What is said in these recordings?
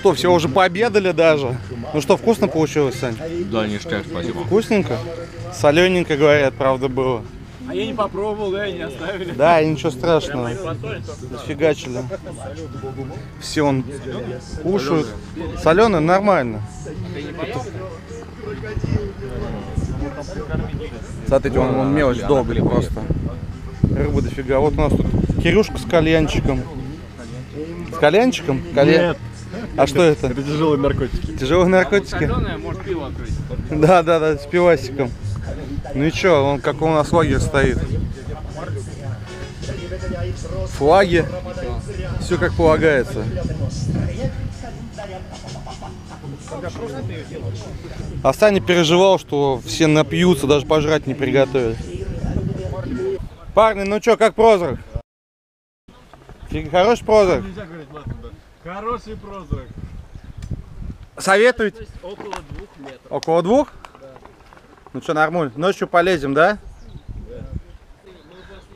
Что, все уже пообедали даже. Ну что, вкусно получилось, Сань? Да, ништяк, спасибо. Вкусненько? Солененько, говорят, правда было. А я не попробовал, да, и не оставили. Да, и ничего страшного. Фигачили. Все он кушают. Соленый нормально. Смотрите, он, он мелочь долбит просто. Рыбы дофига. Вот у нас тут Кирюшка с кальянчиком. С кальянчиком? Кальян? Нет. А что это? Это тяжелые наркотики. Тяжелые наркотики? Соленое, может пиво открыть. Да, да, да, с пивасиком. Ну и чё, он как у нас лагерь стоит. Флаги. Все как полагается. А Саня переживал, что все напьются, даже пожрать не приготовят. Парни, ну чё, как прозрак? Фиг- Хороший прозрак? Да. Хороший прозрак. Советуете? Около двух метров. Около двух? Ну что, нормально. Ночью полезем, да?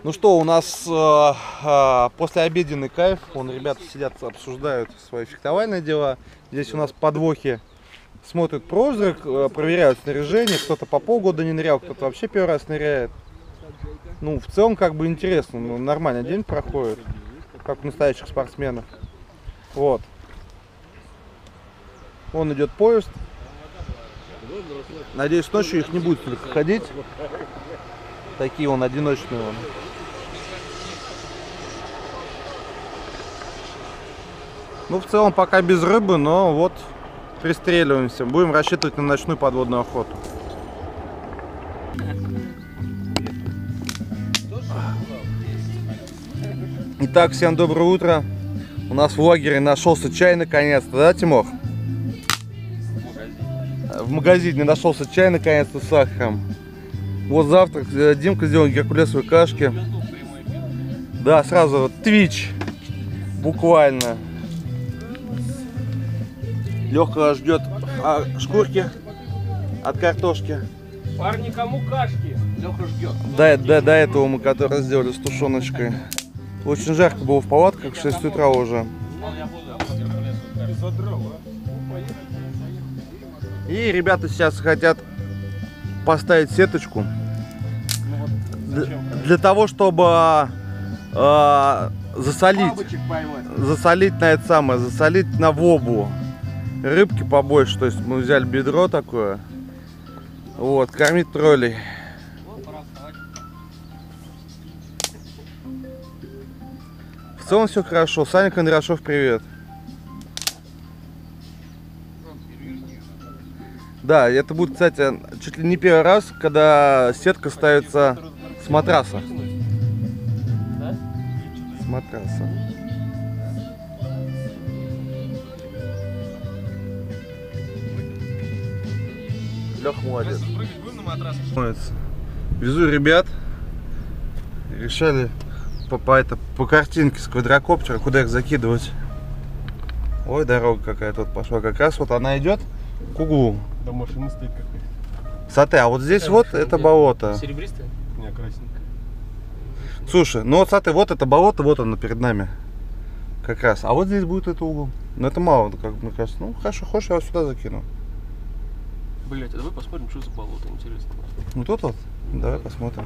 Ну что, у нас э, э, послеобеденный кайф. Вон ребята сидят, обсуждают свои фехтовальные дела. Здесь у нас подвохи смотрят прозрак, э, проверяют снаряжение. Кто-то по полгода не нырял, кто-то вообще первый раз ныряет. Ну, в целом, как бы интересно. Ну, нормальный день проходит, как у настоящих спортсменов. Вот. Вон идет поезд. Надеюсь, ночью их не будет столько ходить. Такие он одиночные он. Ну, в целом, пока без рыбы, но вот пристреливаемся. Будем рассчитывать на ночную подводную охоту. Итак, всем доброе утро. У нас в лагере нашелся чай наконец-то, да, Тимох? В магазине нашелся чай наконец-то с сахаром. Вот завтрак. э, Димка сделал геркулесовые кашки. Да, сразу вот Twitch. Буквально. Легко ждет а, шкурки от картошки. Парни, кому кашки? Леха ждет. До, до, до этого мы который сделали с тушеночкой. Очень жарко было в палатках, в 6 утра уже. И ребята сейчас хотят поставить сеточку. Для, для того, чтобы а, засолить. Засолить на это самое, засолить на вобу. Рыбки побольше, то есть мы взяли бедро такое. Вот, кормить троллей. В целом все хорошо. Саня Кондрашов, привет. Да, это будет, кстати, чуть ли не первый раз, когда сетка ставится с матраса. С матраса. Лех молодец. Везу ребят. Решали по, по, это, по картинке с квадрокоптера, куда их закидывать. Ой, дорога какая тут пошла. Как раз вот она идет к углу. Да машина стоит какая-то. Смотри, а вот здесь вот это болото. Серебристая? Не, красненькая. Слушай, ну вот смотри, вот это болото, вот оно перед нами. Как раз. А вот здесь будет это угол. Но это мало, как мне кажется. Ну хорошо, хочешь, я вот сюда закину. Блять, а давай посмотрим, что за болото, интересно. Ну тут вот. Давай посмотрим.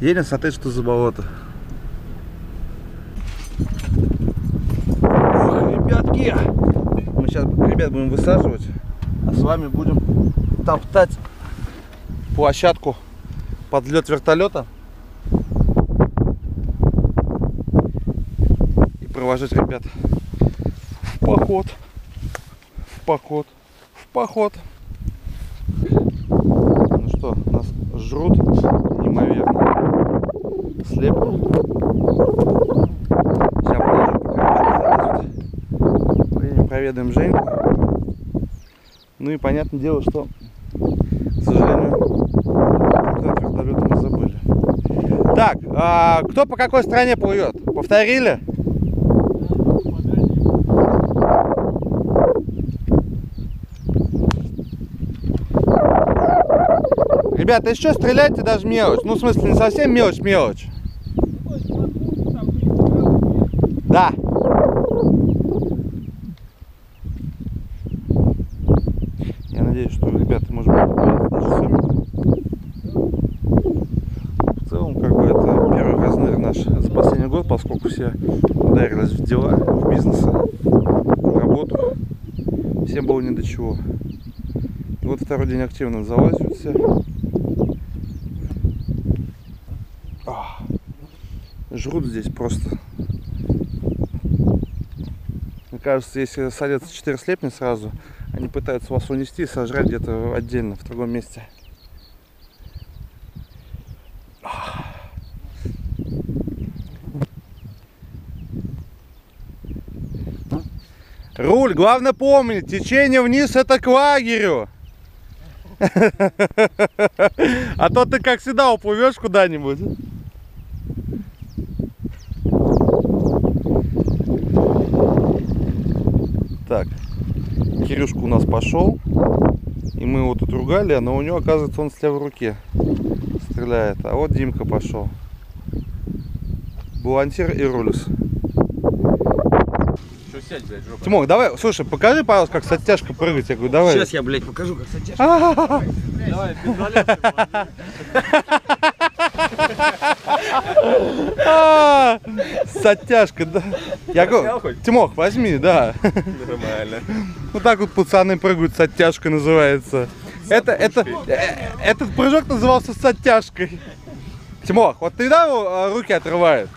Едем смотреть, что за болото. Ох, ребятки! Мы сейчас ребят будем высаживать, а с вами будем топтать площадку под взлет вертолета. И провожать ребят в поход. В поход. В поход. Ну что, нас жрут неимоверно. Слепо. Сейчас подождем, пока. Поедем проведаем Женьку. Ну и понятное дело, что, к сожалению, результат вертолета мы забыли. Так, а кто по какой стране плывет? Повторили? Ребята, еще стреляйте даже мелочь. Ну, в смысле, не совсем мелочь, мелочь. надеюсь, что ребята, может быть, даже сами. В целом, как бы это первый раз, наверное, наш за последний год, поскольку все ударились в дела, в бизнес, в работу. Всем было не до чего. И вот второй день активно залазиваются. Жрут здесь просто. Мне кажется, если садятся 4 слепни сразу, они пытаются вас унести и сожрать где-то отдельно, в другом месте. Руль, главное помнить, течение вниз это к лагерю. А то ты как всегда уплывешь куда-нибудь. Так, Кирюшка у нас пошел. И мы его тут ругали, но у него, оказывается, он с левой руки стреляет. А вот Димка пошел. Балансир и рулис. Что сядь, блядь, жопа. Тимок, давай, слушай, покажи, пожалуйста, как с оттяжкой прыгать. Я говорю, давай. Сейчас я, блядь, покажу, как садишь. А-а-а. Давай, пиздолет. А, С оттяжкой, да. Я говорю? Тимох, возьми, да. Нормально. Вот так вот пацаны прыгают с оттяжкой называется. Это, это, э, этот прыжок назывался с оттяжкой. Тимох, вот ты да э, руки отрывает?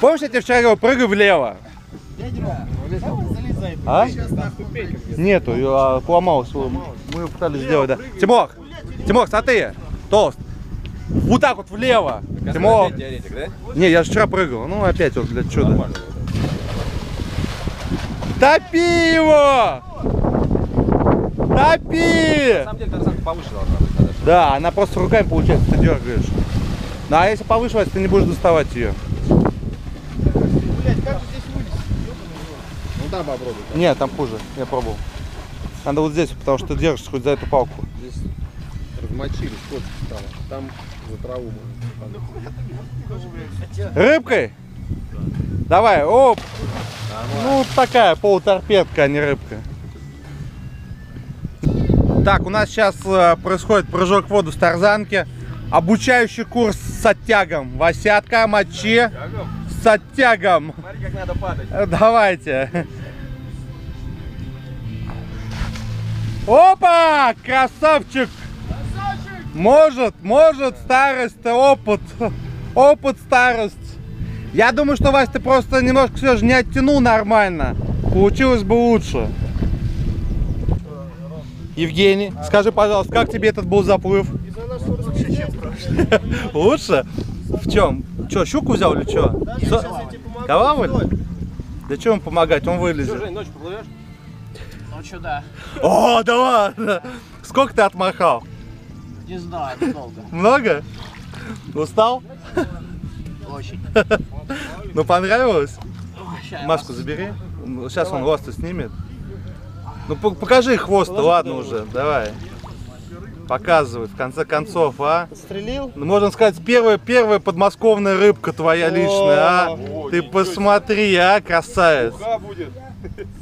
Помнишь, я тебе вчера говорил, прыгай влево? А? Нету, я, а, поломалась. Мы ее пытались сделать, да. Тимох, Тимох, смотри, толст. Вот так вот влево. Тимох. Опять теоретик, да? Не, я же вчера прыгал. Ну опять вот, блядь, чудо. Нормально. Топи его! Топи! На самом деле, тарзанка повыше должна быть. надо, чтобы- Да, она просто руками получается, ты дергаешь. Ну а если повыше, ты не будешь доставать ее. Ну да, попробуй. Нет, там хуже, я пробовал. Надо вот здесь, потому что ты держишь хоть за эту палку. Здесь размочили, скотч. Там за траву. Рыбкой? Давай, оп! Ну, такая полуторпедка, а не рыбка. Так, у нас сейчас э, происходит прыжок в воду с тарзанки. Обучающий курс с оттягом. Васятка, мочи с оттягом. Смотри, как надо падать. Давайте. Опа! Красавчик! Может, может, старость, опыт. Опыт, старость. Я думаю, что, Вась, ты просто немножко все же не оттянул нормально. Получилось бы лучше. Евгений, скажи, пожалуйста, как тебе этот был заплыв? Лучше? В чем? Че, щуку взял или что? Калавль? Да что ему помогать, он вылезет. Жень, ночью поплывешь? Ночью да. О, да ладно! Сколько ты отмахал? Не знаю, недолго. Много? Устал? Очень. Ну понравилось? Маску забери. Сейчас он хвост снимет. Ну по- покажи хвост, ладно уже, давай. Показывай, в конце концов, а? Стрелил? Ну, можно сказать, первая, первая подмосковная рыбка твоя личная, а? Ты посмотри, а, красавец.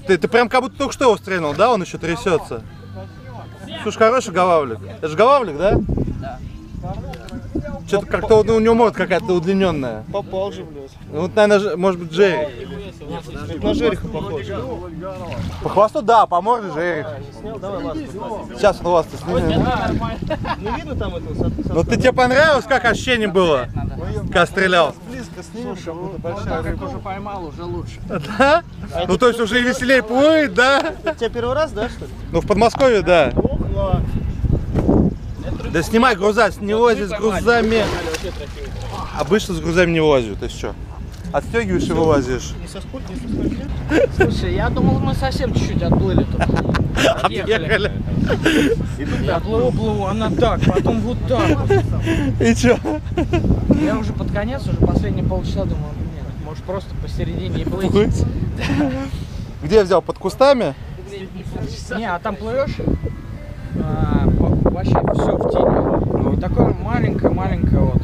Ты, ты прям как будто только что его стрельнул, да? Он еще трясется. Слушай, хороший головлик. Это же головлик, да? Да. Что-то как-то у него может какая-то удлиненная. Попал же, блядь. Ну, вот, наверное, может быть, Джерри. На жереха похож. По хвосту, да, по морде Жерих. Сейчас он ласты снимет. Не видно там со- Ну, ты тебе понравилось, как ощущение было, когда стрелял? близко снимем, как будто Вот большая как рыба. уже поймал, уже лучше. Да? Ну, то есть уже и веселее плыть, да? У тебя первый раз, да, что ли? Ну, в Подмосковье, да. Да снимай груза, не лози с грузами. Обычно с грузами не лазю, ты что? Отстегиваешь и вылазишь. Не со сколько, не со скольки? Слушай, я думал, мы совсем чуть-чуть отплыли тут. Отъехали. Я плыву, плыву, она так, потом вот так. вот. И чё? Я уже под конец, уже последние полчаса думал, нет, может просто посередине и плыть. Где взял? Под кустами? Не, а там плывешь, а, вообще все в тени. И такое маленькое-маленькое вот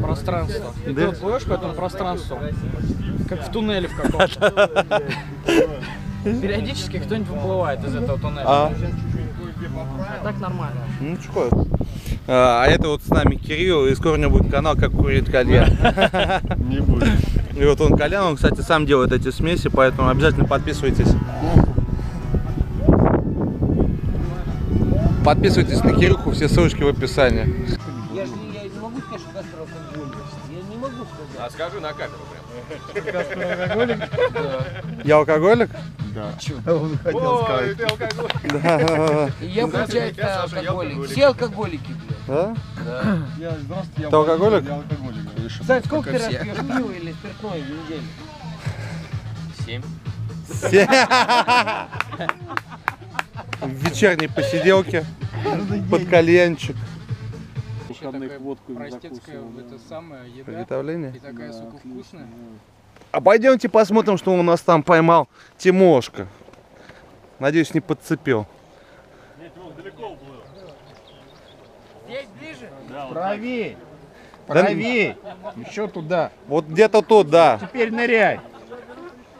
пространство. И ты Да? вот плывешь по этому пространству, как в туннеле в каком-то. Периодически кто-нибудь выплывает из этого туннеля. А, А так нормально. ну чё? А а это вот с нами Кирилл, и скоро у него будет канал «Как курит кальян». Не будет. И вот он кальян, он, кстати, сам делает эти смеси, поэтому обязательно подписывайтесь. Подписывайтесь на Кирюху, все ссылочки в описании. Я же я не могу сказать, что Каспар алкоголик. Я не могу сказать. А скажи на камеру прям. Я алкоголик? Он хотел сказать. Да. Я, получается, алкоголик. Все алкоголики, блядь. Да? Я, здравствуйте, я Ты алкоголик? Я алкоголик. Сань, сколько ты раз пьешь пиво или спиртное в неделю? Семь. В вечерней посиделке под кальянчик. Выходных водку Простецкая закусывал, это самая еда. Приготовление. И такая, сука, вкусная. А пойдемте посмотрим, что у нас там поймал Тимошка. Надеюсь, не подцепил. Здесь ближе? Правее. Да Правее. Еще туда. Вот где-то тут, да. Теперь ныряй.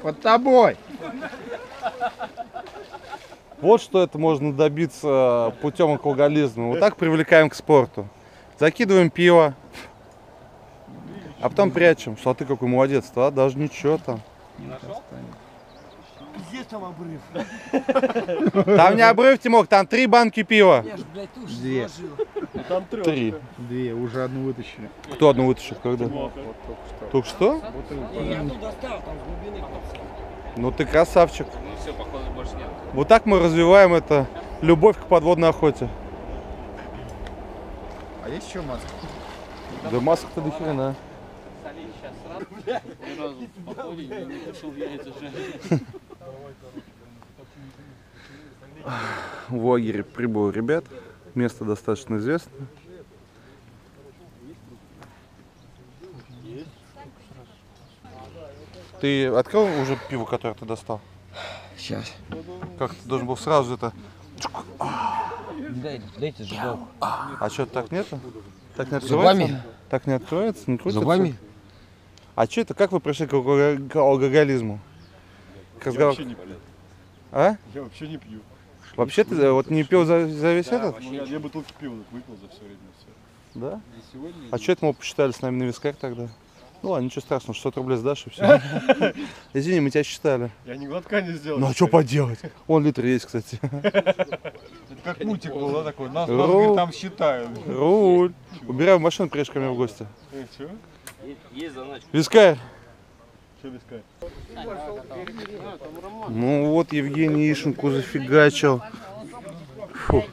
Под тобой. Вот что это можно добиться путем алкоголизма. Вот так привлекаем к спорту. Закидываем пиво, а потом прячем. Что а ты какой молодец, а? Даже ничего там. Где там обрыв? Там не обрыв, Тимок, там три банки пива. Я ж, блядь, уши Две. сложил. Там трех. Три. Две, уже одну вытащили. Кто одну вытащил? Когда? Только что? Я тут достал, там с глубины. Ну ты красавчик. Ну все, походу больше нет. Вот так мы развиваем это любовь к подводной охоте. А есть еще маска? Да масок-то до хрена. В походе не решил яйца жарить. В лагере прибыл ребят. Место достаточно известное. Ты открыл уже пиво, которое ты достал? Сейчас. Как ты должен был сразу это... Дай, дайте зубов. А что, так нету? Так не открывается? Зубами? Так не откроется, не крутится? Зубами? А что это, как вы пришли к, алкого- к алкоголизму? К разговор- вообще не пью. А? Я вообще не пью. Вообще ты э, вот не пил за, за весь этот? Ну, я две бутылки пива выпил за все время. Все. Да? А что это мы посчитали с нами на висках тогда? Ну ладно, ничего страшного, 600 рублей сдашь и все. Извини, мы тебя считали. Я ни глотка не сделал. Ну а что поделать? Он литр есть, кстати. Это как мультик был, да, такой? Нас, нас, говорит, там считают. Руль. Убирай в машину, приедешь ко мне в гости. Э, чё? Есть заначка. Вискарь. Ну вот Евгений Ишенку зафигачил. Фу.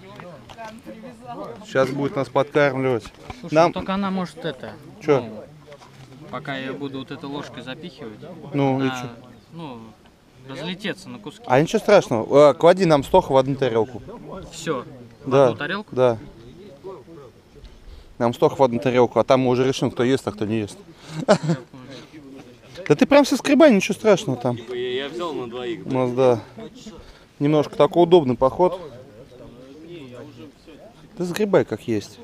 Сейчас будет нас подкармливать. Слушай, Нам- ну только она может это, Че? Пока я буду вот этой ложкой запихивать, Ну и она, что? ну, разлететься на куски. А ничего страшного. Э, Клади нам стоха в одну тарелку. Все. Да. одну тарелку? Да. Нам стоха в одну тарелку, а там мы уже решим, кто ест, а кто не ест. Да ты прям соскребай, ничего страшного там. Я, я взял на двоих. У нас, да, немножко такой удобный поход. Ты сгребай как есть.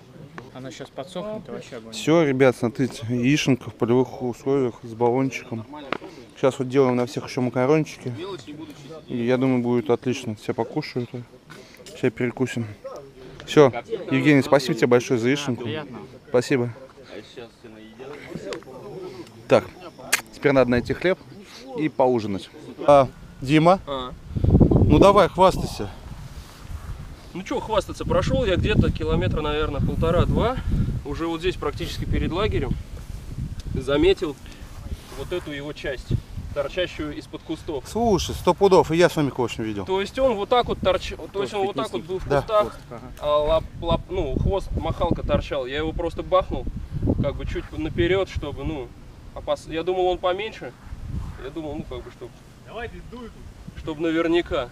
Она сейчас подсохнет и вообще огонь. Все, ребят, смотрите, яишенка в полевых условиях с баллончиком. Сейчас вот делаем на всех еще макарончики. И я думаю, будет отлично. Все покушают. Сейчас перекусим. Все, Евгений, спасибо тебе большое за яишенку. Спасибо. Так, теперь надо найти хлеб и поужинать. А, Дима, А. ну давай, хвастайся. Ну что хвастаться, прошел я где-то километра, наверное, полтора-два, уже вот здесь практически перед лагерем, заметил вот эту его часть, торчащую из-под кустов. Слушай, сто пудов, и я с вами очень видел. То есть он вот так вот торчал, то есть он вот так вот был в Да. кустах, а лап, лап- ну, хвост, махалка торчал. Я его просто бахнул, как бы чуть наперед, чтобы, ну, опас... я думал он поменьше, я думал, ну, как бы, чтобы, чтобы наверняка.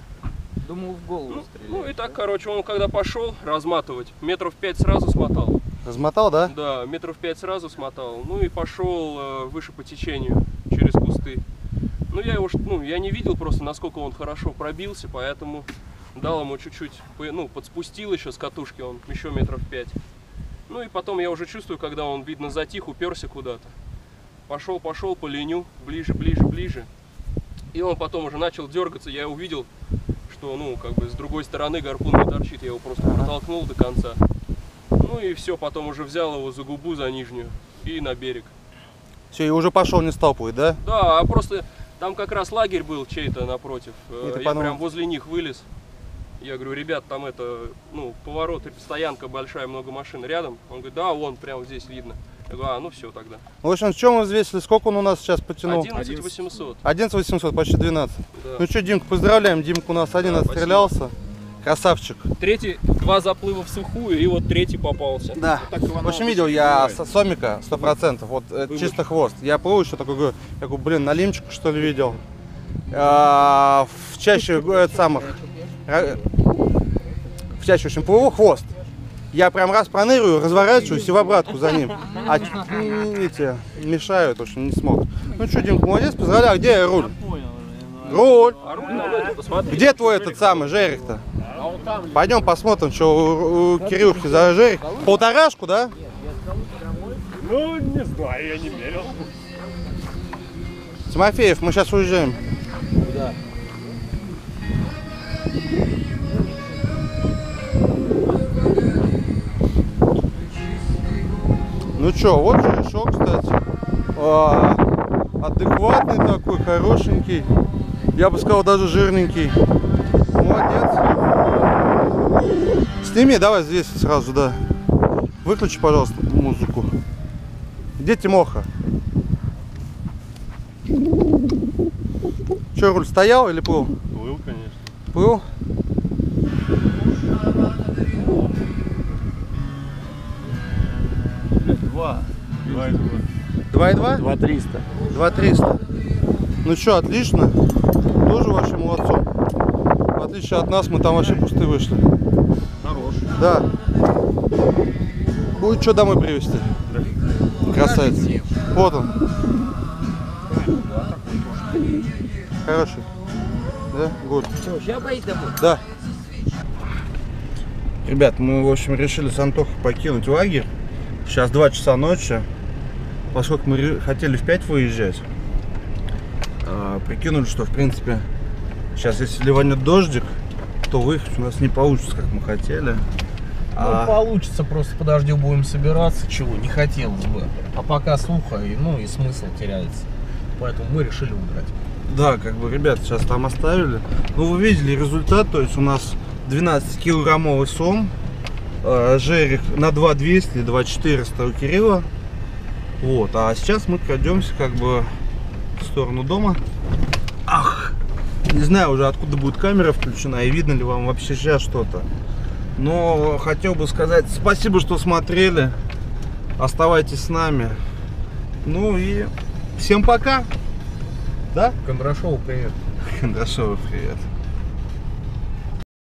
Думал в голову Ну стрелять. и так, короче, он когда пошел разматывать, метров пять сразу смотал. Размотал, да? Да, метров пять сразу смотал. Ну и пошел э, выше по течению через кусты. Ну я его, ну я не видел просто, насколько он хорошо пробился, поэтому дал ему чуть-чуть, ну подспустил еще с катушки он еще метров пять. Ну и потом я уже чувствую, когда он видно затих, уперся куда-то. Пошел, пошел по леню, ближе, ближе, ближе. И он потом уже начал дергаться, я увидел, что ну как бы с другой стороны гарпун не торчит, я его просто протолкнул до конца. Ну и все, потом уже взял его за губу, за нижнюю и на берег. Все, и уже пошел не стал плыть, да? Да, а просто там как раз лагерь был чей-то напротив. Э, И Я подумал- прям возле них вылез. Я говорю, ребят, там это, ну, поворот, стоянка большая, много машин рядом. Он говорит, да, вон, прямо здесь видно. Я говорю, а, ну все тогда. В общем, в чем мы взвесили? Сколько он у нас сейчас потянул? 11 800. 11 800, почти 12. Да. Ну что, Димка, поздравляем. Димка у нас один Да, отстрелялся. Красавчик. Третий, два заплыва в сухую, и вот третий попался. Да. В общем, видел я с- сомика 100%, вот э, чисто хвост. Я плыву еще такой, говорю, я говорю, блин, налимчику что ли видел. А, в чаще э, это самых, в чаще, в общем, плыву хвост. Я прям раз проныриваю, разворачиваюсь и в обратку за ним. А эти мешают, в общем, не смог. Ну что, Димка, молодец, поздравляю. Где руль? Руль. А руль посмотри. Где твой этот самый жерик-то? Пойдем посмотрим, что у, у Кирюшки за жерик. Полторашку, да? Ну, не знаю, я не мерил. Тимофеев, мы сейчас уезжаем. Ну что, вот жерешок, кстати. А, адекватный такой, хорошенький. Я бы сказал, даже жирненький. Молодец. Сними, давай здесь сразу, да. Выключи, пожалуйста, музыку. Где Тимоха? Че, руль стоял или плыл? Был, конечно. Плыл? 2,2? 2,300. 2,300. Ну что, отлично. Тоже вообще молодцом. В отличие от нас, мы там вообще пусты вышли. Хорош. Да. Будет что домой привезти. Красавец. Вот он. Хороший. Да? Гуд. Сейчас поедем домой. Да. Ребят, мы, в общем, решили с Антохой покинуть лагерь. Сейчас 2 часа ночи. Поскольку мы хотели в 5 выезжать, а, прикинули, что, в принципе, сейчас, если ливанет дождик, то выехать у нас не получится, как мы хотели. А- Ну, получится, просто подождем, будем собираться, чего не хотелось бы. А пока сухо, и, ну и смысл теряется. Поэтому мы решили убрать. Да, как бы, ребят, сейчас там оставили. Ну, вы видели результат, то есть у нас 12-килограммовый сом, э, жерик на 2200, 2400 у Кирилла. Вот, а сейчас мы крадемся как бы в сторону дома. Ах, не знаю уже откуда будет камера включена и видно ли вам вообще сейчас что-то. Но хотел бы сказать спасибо, что смотрели. Оставайтесь с нами. Ну и всем пока. Да? Кондрашову привет. Кондрашова, привет.